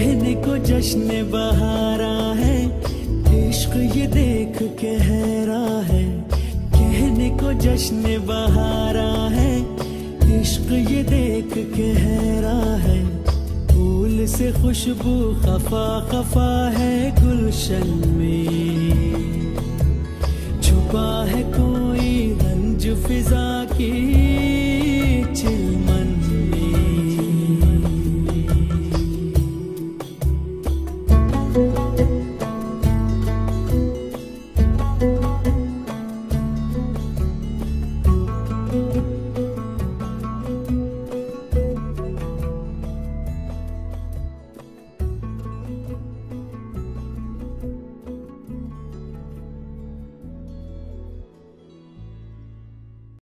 रहने को जश्न बहारा है, इश्क ये देख के हैरा है। कहने को जश्न बहारा है, इश्क ये देख के हैरा है। फूल से खुशबू खफा खफा है गुलशन में।